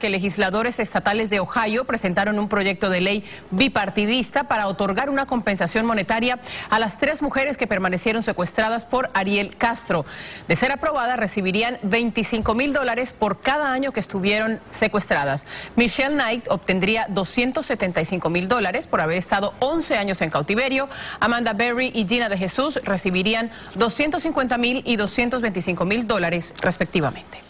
que legisladores estatales de Ohio presentaron un proyecto de ley bipartidista para otorgar una compensación monetaria a las tres mujeres que permanecieron secuestradas por Ariel Castro. De ser aprobada, recibirían 25 mil dólares por cada año que estuvieron secuestradas. Michelle Knight obtendría 275 mil dólares por haber estado 11 años en cautiverio. Amanda Berry y Gina de Jesús recibirían 250 mil y 225 mil dólares respectivamente.